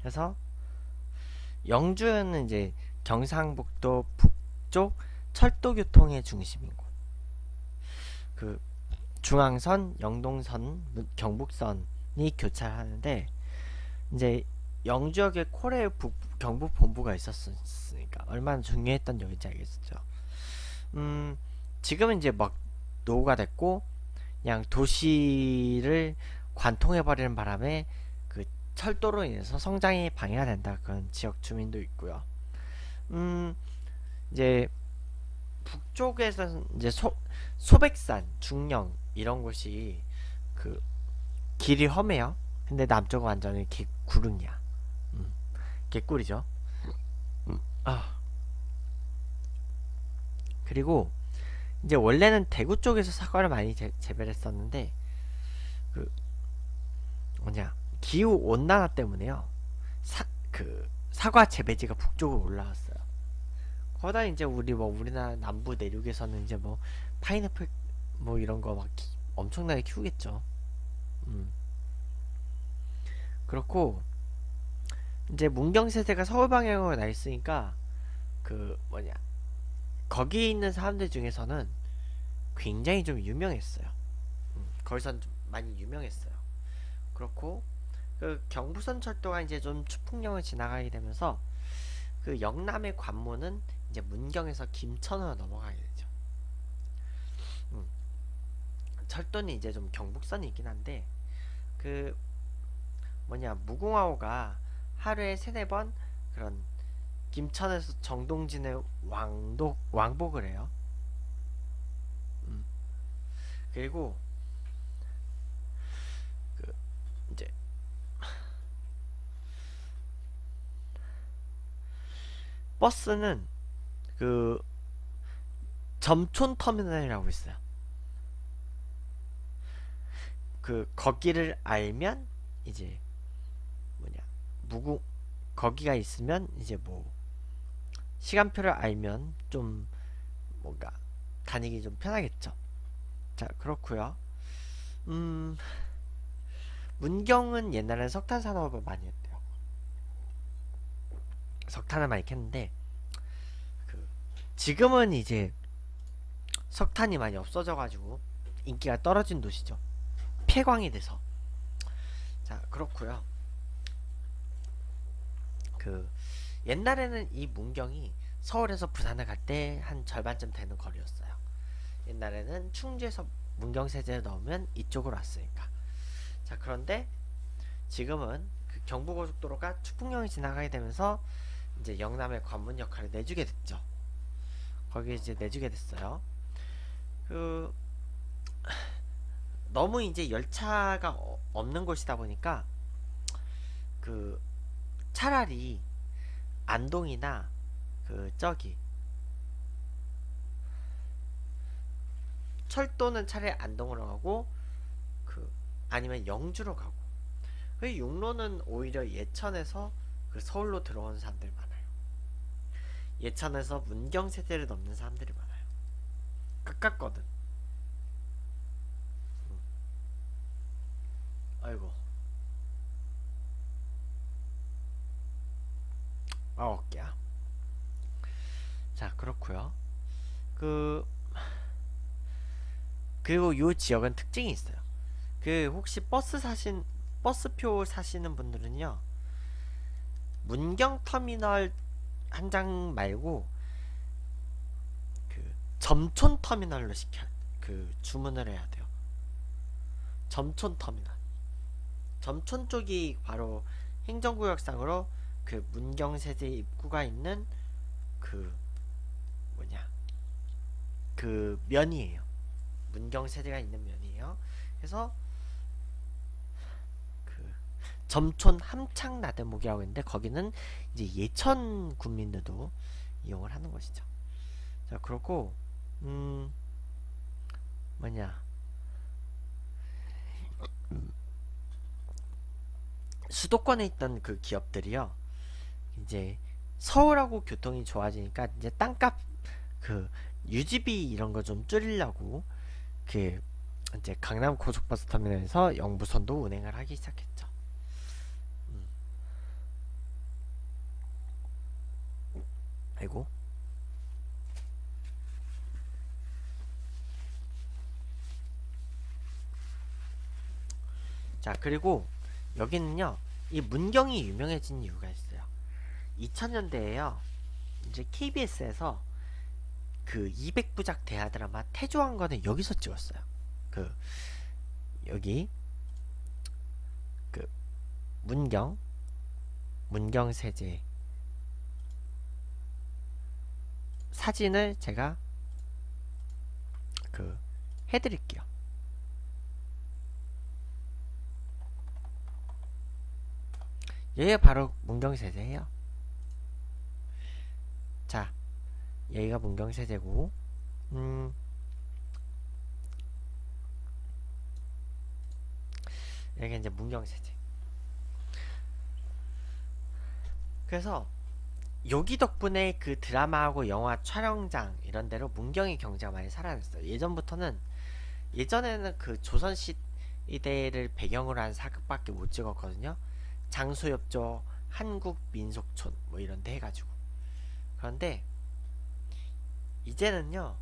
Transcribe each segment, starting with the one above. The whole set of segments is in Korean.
그래서 영주는 이제 경상북도 북쪽 철도 교통의 중심인 곳. 그 중앙선, 영동선, 무- 경북선이 교차하는데 이제 영주역에 코레일 북 경북 본부가 있었으니까 얼마나 중요했던 역인지 알겠죠. 음, 지금은 이제 막 노후가 됐고 그냥 도시를 관통해 버리는 바람에 그 철도로 인해서 성장이 방해가 된다 그런 지역 주민도 있고요. 음, 이제 북쪽에서 이제 소, 소백산, 중령 이런 곳이 그 길이 험해요. 근데 남쪽은 완전히 개, 구릉이야. 음, 개꿀이죠. 음, 아. 그리고 이제 원래는 대구 쪽에서 사과를 많이 재, 재배를 했었는데 그 기후 온난화 때문에요. 사, 그 사과 재배지가 북쪽으로 올라왔어요. 거다 이제 우리 뭐 우리나라 남부 내륙에서는 이제 뭐 파인애플 뭐 이런 거 막 엄청나게 키우겠죠. 음. 그렇고 이제 문경 세대가 서울 방향으로 나 있으니까 그 뭐냐 거기 있는 사람들 중에서는 굉장히 좀 유명했어요. 음, 거기선 좀 많이 유명했어요. 그렇고 그 경부선 철도가 이제 좀 추풍령을 지나가게 되면서 그 영남의 관문은 이제 문경에서 김천으로 넘어가게 되죠. 음. 철도는 이제 좀 경북선이긴 한데 그 뭐냐 무궁화호가 하루에 세네 번 그런 김천에서 정동진의 왕독 왕복을 해요. 음. 그리고 그 이제 버스는 그 점촌 터미널이라고 있어요. 그 거기를 알면 이제 뭐냐 무궁 거기가 있으면 이제 뭐 시간표를 알면 좀 뭔가 다니기 좀 편하겠죠. 자 그렇고요. 음 문경은 옛날엔 석탄 산업을 많이 했대요. 석탄을 많이 캤는데 그 지금은 이제 석탄이 많이 없어져가지고 인기가 떨어진 도시죠. 폐광이 돼서 자 그렇고요. 그 옛날에는 이 문경이 서울에서 부산을 갈 때 한 절반쯤 되는 거리였어요. 옛날에는 충주에서 문경 세제를 넣으면 이쪽으로 왔으니까. 자 그런데 지금은 그 경부고속도로가 추풍령이 지나가게 되면서 이제 영남의 관문 역할을 내주게 됐죠. 거기 이제 내주게 됐어요. 그 너무 이제 열차가 어- 없는 곳이다 보니까 그 차라리 안동이나 그 저기 철도는 차라리 안동으로 가고 그 아니면 영주로 가고 그 육로는 오히려 예천에서 그 서울로 들어오는 사람들이 많아요. 예천에서 문경 세대를 넘는 사람들이 많아요. 가깝거든. 음. 아이고. 아 어깨야. 자 그렇고요. 그 그리고 요 지역은 특징이 있어요. 그 혹시 버스 사신 버스표 사시는 분들은요. 문경 터미널 한 장 말고 그 점촌 터미널로 시켜 그 주문을 해야 돼요. 점촌 터미널. 점촌 쪽이 바로 행정구역상으로 그 문경 세제 입구가 있는 그 뭐냐 그 면이에요. 문경 세제가 있는 면이에요. 그래서 그 점촌 함창 나들목이라고 있는데 거기는 이제 예천 군민들도 이용을 하는 것이죠. 자 그렇고 음 뭐냐 음, 수도권에 있던 그 기업들이요 이제 서울하고 교통이 좋아지니까 이제 땅값 그 유지비 이런 거 좀 줄이려고 그 이제 강남 고속버스 터미널에서 영부선도 운행을 하기 시작했죠. 아이고. 자 그리고 여기는요 이 문경이 유명해진 이유가 있어요. 2000년대에요 이제 KBS에서 그 200부작 대하 드라마 태조왕건을 여기서 찍었어요. 그 여기 그 문경 문경세제 사진을 제가 그 해드릴게요. 얘가 바로 문경세제예요. 자 여기가 문경세제고 음 여기가 이제 문경세제. 그래서 여기 덕분에 그 드라마하고 영화 촬영장 이런 데로 문경의 경제가 많이 살아났어요. 예전부터는 예전에는 그 조선 시대를 배경으로 한 사극밖에 못 찍었거든요. 장소엽조 한국민속촌 뭐 이런 데 해가지고. 그런데 이제는요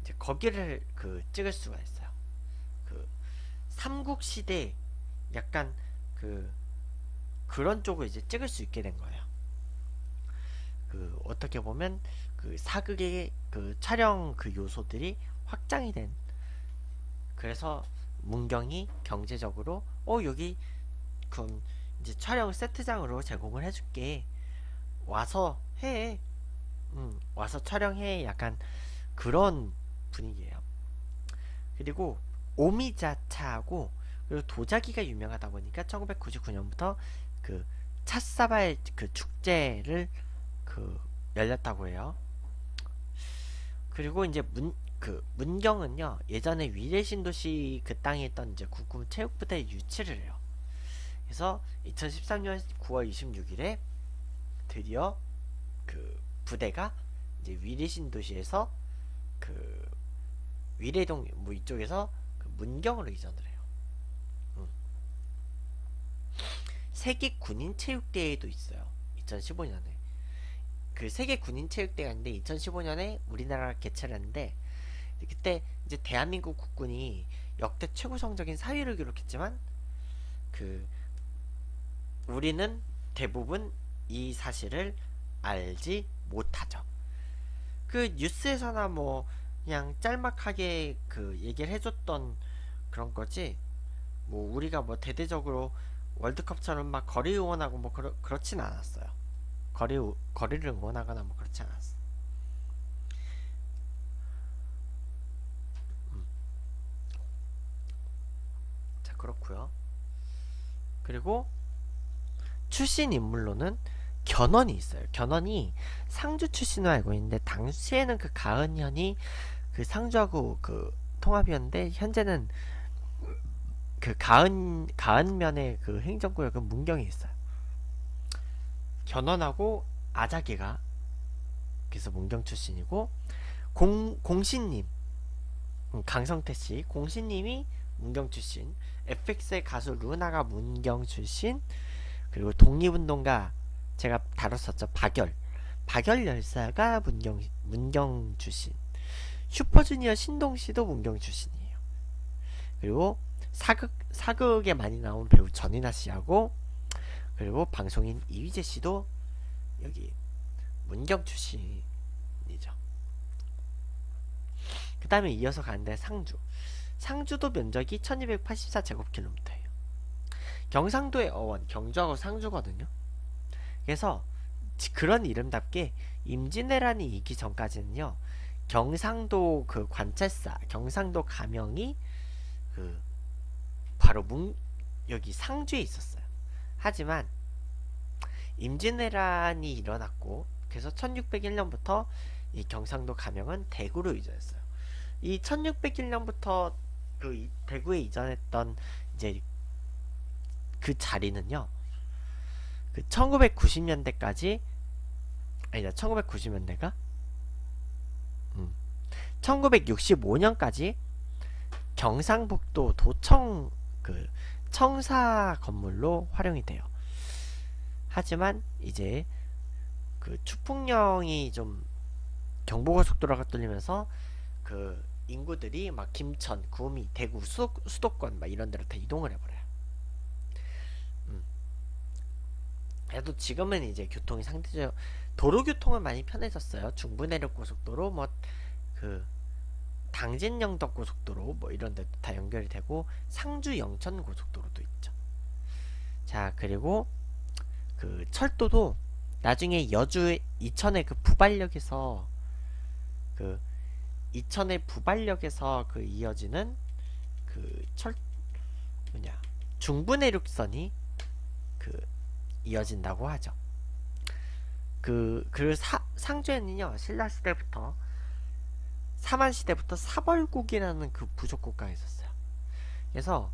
이제 거기를 그 찍을 수가 있어요. 그 삼국시대 약간 그 그런 쪽을 이제 찍을 수 있게 된 거예요. 그 어떻게 보면 그 사극의 그 촬영 그 요소들이 확장이 된 그래서 문경이 경제적으로 어 여기 그럼 이제 촬영 세트장으로 제공을 해줄게. 와서 해. 음, 와서 촬영해. 약간 그런 분위기예요. 그리고 오미자차하고 그리고 도자기가 유명하다 보니까 1999년부터 그 찻사발 그 축제를 그 열렸다고 해요 그리고 이제 문 그 문경은요 예전에 위례신도시 그 땅에 있던 이제 국군 체육부대에 유치를 해요 그래서 2013년 9월 26일에 드디어 그 부대가 이제 위례신 도시에서 그 위례동 뭐 이쪽에서 그 문경으로 이전을 해요. 음. 세계 군인 체육대회도 있어요. 2015년에 그 세계 군인 체육대회가 있는데 2015년에 우리나라가 개최를 했는데 그때 이제 대한민국 국군이 역대 최고 성적인 4위를 기록했지만 그 우리는 대부분 이 사실을 알지 못하죠. 그 뉴스에서나 뭐 그냥 짤막하게 그 얘기를 해줬던 그런 거지. 뭐 우리가 뭐 대대적으로 월드컵처럼 막 거리 응원하고 뭐 그러, 그렇진 않았어요. 거리 거리를 응원하거나 뭐 그렇지 않았어. 음. 자 그렇고요. 그리고 출신 인물로는 견훤이 있어요. 견훤이 상주 출신으로 알고 있는데 당시에는 그 가은현이 그 상주하고 그 통합이었는데 현재는 그 가은 가은면의 그 행정구역은 문경에 있어요. 견훤하고 아자기가 그래서 문경 출신이고 공 공신님 음, 강성태 씨 공신님이 문경 출신 FX의 가수 루나가 문경 출신 그리고 독립운동가 제가 다뤘었죠. 박열. 박열 열사가 문경, 문경 출신. 슈퍼주니어 신동씨도 문경 출신이에요. 그리고 사극, 사극에 많이 나온 배우 전인아 씨하고 그리고 방송인 이휘재 씨도 여기 문경 출신이죠. 그 다음에 이어서 가는데 상주. 상주도 면적이 1284제곱킬로미터예요. 경상도의 어원, 경주하고 상주거든요. 그래서 그런 이름답게 임진왜란이 있기 전까지는요. 경상도 그 관찰사, 경상도 가명이 그 바로 문 여기 상주에 있었어요. 하지만 임진왜란이 일어났고 그래서 1601년부터 이 경상도 가명은 대구로 이전했어요. 이 1601년부터 그 대구에 이전했던 이제 그 자리는요. 그 1990년대까지 아니다 1990년대가 음, 1965년까지 경상북도 도청 그 청사 건물로 활용이 돼요. 하지만 이제 그 추풍령이 좀 경부고속도로가 뚫리면서 그 인구들이 막 김천, 구미, 대구, 수도, 수도 권 막 이런 데로 다 이동을 해버려요. 음. 그래도 지금은 이제 교통이 상대적 도로 교통은 많이 편해졌어요. 중부내륙 고속도로 뭐 그 당진 영덕 고속도로 뭐 이런 데도 다 연결이 되고 상주 영천 고속도로도 있죠. 자, 그리고 그 철도도 나중에 여주 이천의 그 부발역에서 그 이천의 부발역에서 그 이어지는 그 철 뭐냐 중부내륙선이 그 이어진다고 하죠. 그, 그 사, 상주에는요 신라 시대부터 사만 시대부터 사벌국이라는 그 부족 국가가 있었어요. 그래서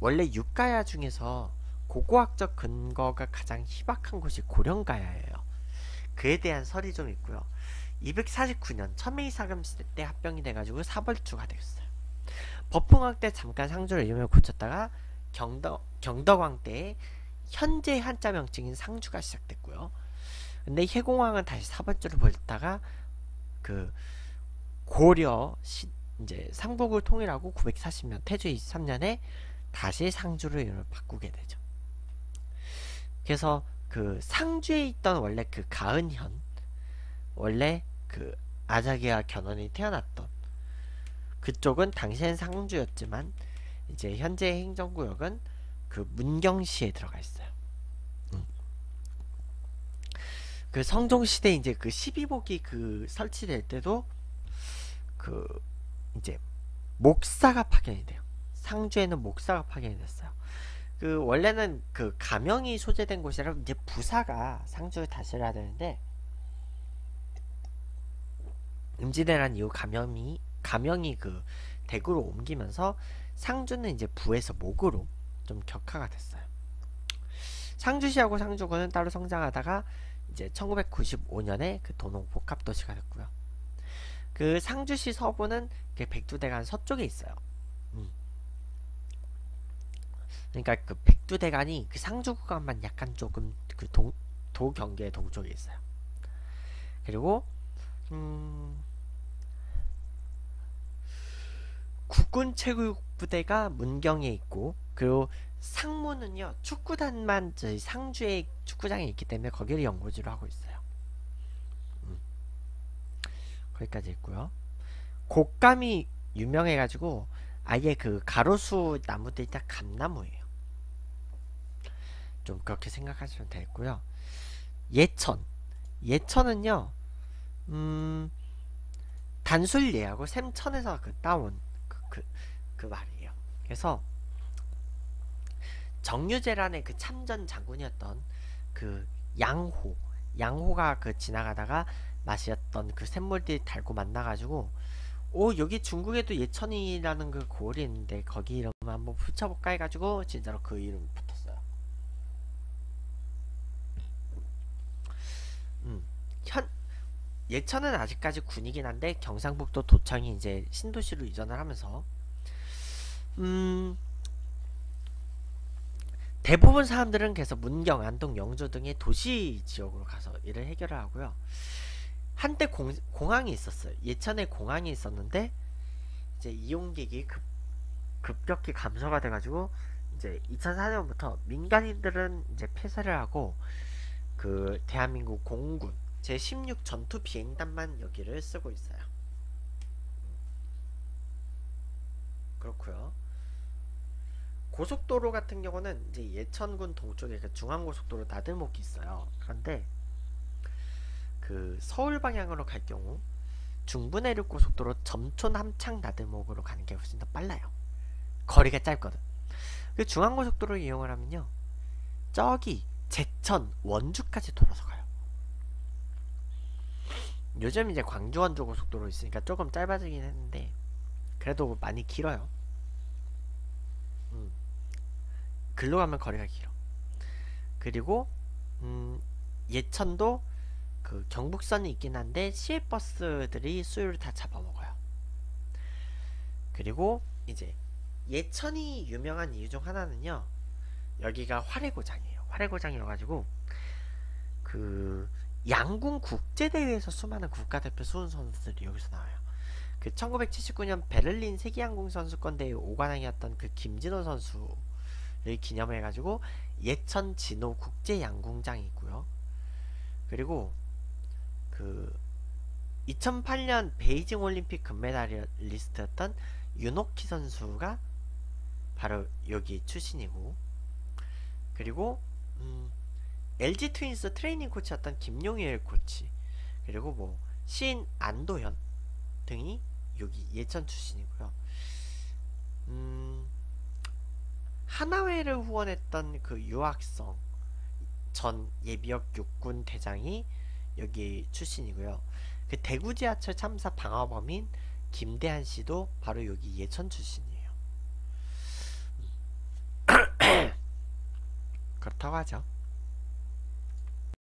원래 육가야 중에서 고고학적 근거가 가장 희박한 곳이 고령가야예요. 그에 대한 설이 좀 있고요. 249년 첨예이사금 시대 때 합병이 돼가지고 사벌주가 되었어요. 법흥왕 때 잠깐 상주를 이름을 고쳤다가 경덕, 경덕왕 때 현재 한자 명칭인 상주가 시작됐고요. 근데 혜공왕은 다시 사벌주를 벌다가 그 고려 시, 이제 삼국을 통일하고 940년 태조 23년에 다시 상주를 이름을 바꾸게 되죠. 그래서 그 상주에 있던 원래 그 가은현 원래 그 아자기와 견훤이 태어났던 그쪽은 당시엔 상주였지만 이제 현재 행정구역은 그 문경시에 들어가 있어요. 음. 그 성종시대 이제 그 12복이 그 설치될 때도 그 이제 목사가 파견이 돼요. 상주에는 목사가 파견이 됐어요. 그 원래는 그 가명이 소재된 곳이라 이제 부사가 상주를 다스려야 되는데 임진왜란 이후 가명이 가명이 그 대구로 옮기면서 상주는 이제 부에서 목으로 좀 격화가 됐어요. 상주시하고 상주군은 따로 성장하다가 이제 1995년에 그 도농 복합도시가 됐고요. 그 상주시 서부는 백두대간 서쪽에 있어요. 음. 그러니까 그 백두대간이 그 상주 구간만 약간 조금 그 동, 도 경계 동쪽에 있어요. 그리고 음, 국군 체육 부대가 문경에 있고 그리고 상무는요 축구단만 저희 상주에 축구장에 있기 때문에 거기를 연고지로 하고 있어요. 음. 거기까지 있고요. 곶감이 유명해가지고 아예 그 가로수 나무들이 다 감나무예요. 좀 그렇게 생각하시면 되겠고요. 예천 예천은요 음 단술예하고 샘천에서 그 따온 그, 그, 그 말이에요. 그래서 정유재란의 그 참전 장군이었던 그 양호 양호가 그 지나가다가 마셨던 그 샘물들이 달고 만나가지고 오 여기 중국에도 예천이라는 그 고을이 있는데 거기 이름 한번 붙여볼까 해가지고 진짜로 그 이름이 붙었어요. 음, 현 예천은 아직까지 군이긴 한데 경상북도 도청이 이제 신도시로 이전을 하면서 음 대부분 사람들은 그래서 문경, 안동, 영주 등의 도시 지역으로 가서 일을 해결을 하고요. 한때 공, 공항이 있었어요. 예천에 공항이 있었는데 이제 이용객이 급, 급격히 감소가 돼가지고 이제 2004년부터 민간인들은 이제 폐쇄를 하고 그 대한민국 공군 제16 전투 비행단만 여기를 쓰고 있어요. 그렇고요. 고속도로 같은 경우는 이제 예천군 동쪽에 그 중앙고속도로 나들목이 있어요. 그런데 그 서울 방향으로 갈 경우 중부 내륙 고속도로 점촌 함창 나들목으로 가는 게 훨씬 더 빨라요. 거리가 짧거든. 그 중앙 고속도로를 이용을 하면요. 저기 제천 원주까지 돌아서 가요. 요즘 이제 광주 원주 고속도로 있으니까 조금 짧아지긴 했는데 그래도 많이 길어요. 음. 글로 가면 거리가 길어. 그리고 음, 예천도 그 경북선이 있긴 한데 시외버스들이 수요를 다 잡아먹어요. 그리고 이제 예천이 유명한 이유 중 하나는요. 여기가 활해고장이에요. 활해고장이어가지고 그 양궁 국제대회에서 수많은 국가대표 수훈 선수들이 여기서 나와요. 그 1979년 베를린 세계양궁 선수권 대회 5관왕이었던 그 김진호 선수를 기념해가지고 예천 진호 국제 양궁장이 있고요. 그리고 그 2008년 베이징 올림픽 금메달리스트였던 윤옥희 선수가 바로 여기 출신이고 그리고 음, LG 트윈스 트레이닝 코치였던 김용일 코치 그리고 뭐 시인 안도현 등이 여기 예천 출신이고요. 음, 하나회를 후원했던 그 유학성 전 예비역 육군 대장이 여기 출신이고요. 그 대구 지하철 참사 방화범인 김대한 씨도 바로 여기 예천 출신이에요. 그렇다고 하죠.